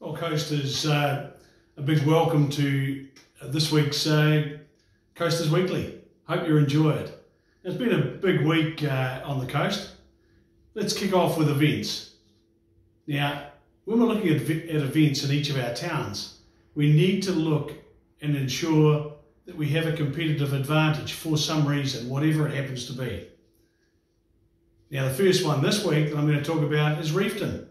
Well, Coasters, uh, a big welcome to uh, this week's uh, Coasters Weekly. Hope you enjoy it. It's been a big week uh, on the coast. Let's kick off with events. Now, when we're looking at, at events in each of our towns, we need to look and ensure that we have a competitive advantage for some reason, whatever it happens to be. Now, the first one this week that I'm going to talk about is Reefton.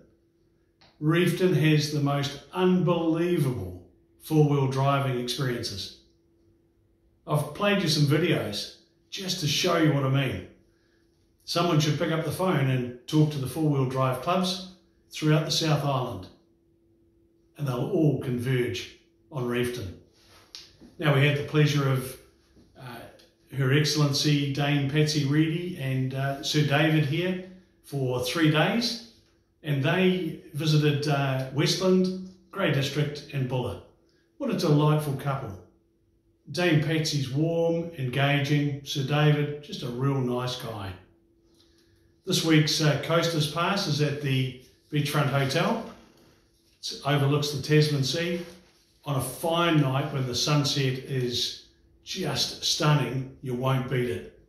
Reefton has the most unbelievable four-wheel driving experiences. I've played you some videos just to show you what I mean. Someone should pick up the phone and talk to the four-wheel drive clubs throughout the South Island and they'll all converge on Reefton. Now we had the pleasure of uh, Her Excellency Dame Patsy Reddy and uh, Sir David here for three days and they visited uh, Westland, Grey District and Buller. What a delightful couple. Dame Patsy's warm, engaging, Sir David, just a real nice guy. This week's uh, Coasters Pass is at the Beachfront Hotel. It overlooks the Tasman Sea. On a fine night when the sunset is just stunning, you won't beat it.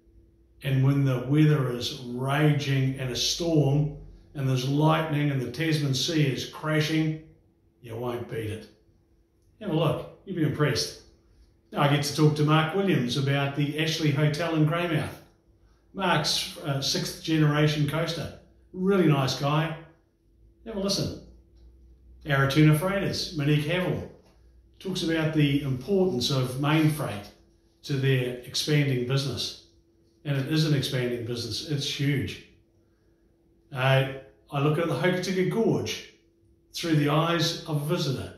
And when the weather is raging and a storm, and there's lightning and the Tasman Sea is crashing, you won't beat it. Have a look, you'll be impressed. Now I get to talk to Mark Williams about the Ashley Hotel in Greymouth. Mark's a sixth generation coaster, really nice guy. Have a listen. Aratuna Freighters, Monique Havel, talks about the importance of Mainfreight to their expanding business. And it is an expanding business, it's huge. Uh, I look at the Hokitika Gorge through the eyes of a visitor.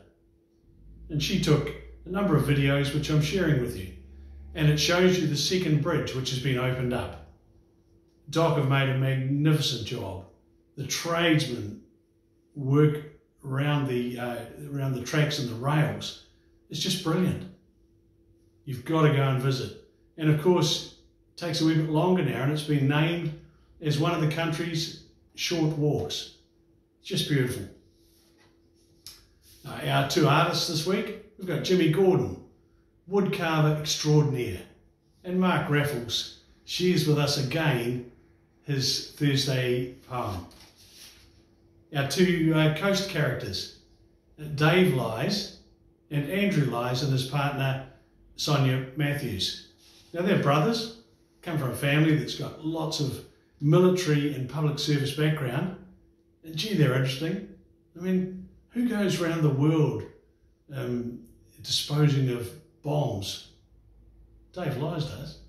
And she took a number of videos which I'm sharing with you. And it shows you the second bridge which has been opened up. DOC have made a magnificent job. The tradesmen work around the, uh, around the tracks and the rails. It's just brilliant. You've got to go and visit. And of course, it takes a wee bit longer now and it's been named as one of the country's short walks. Just beautiful. Uh, our two artists this week, we've got Jimmy Gordon, woodcarver extraordinaire, and Mark Raffles shares with us again his Thursday poem. Our two uh, coast characters, Dave Lies and Andrew Lies and his partner Sonia Matthews. Now they're brothers, come from a family that's got lots of military and public service background. And gee, they're interesting. I mean, who goes around the world um, disposing of bombs? Dave Lies does.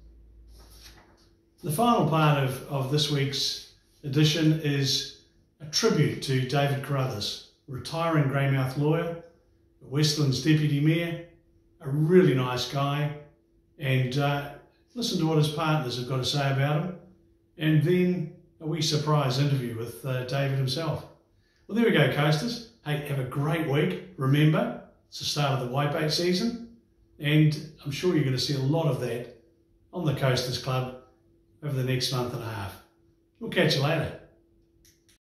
The final part of, of this week's edition is a tribute to David Carruthers, retiring Greymouth lawyer, Westland's deputy mayor, a really nice guy, and uh, listen to what his partners have got to say about him and then a wee surprise interview with uh, David himself. Well, there we go, coasters. Hey, have a great week. Remember, it's the start of the whitebait season, and I'm sure you're going to see a lot of that on the Coasters Club over the next month and a half. We'll catch you later.